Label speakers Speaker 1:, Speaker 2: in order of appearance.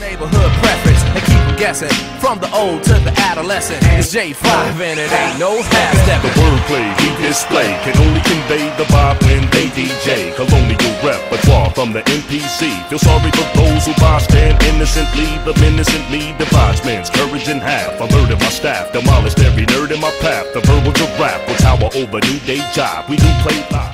Speaker 1: Neighborhood preference and keep 'em guessing. From the old to the adolescent, it's J5 and it ain't no half
Speaker 2: The wordplay he display can only convey the vibe when they DJ. Colonial repertoire from the NPC. Feel sorry for those who bystand innocently. The innocently, the divides men's courage in half. I murdered my staff, demolished every nerd in my path. The verbal giraffe will tower over new day job. We do play live.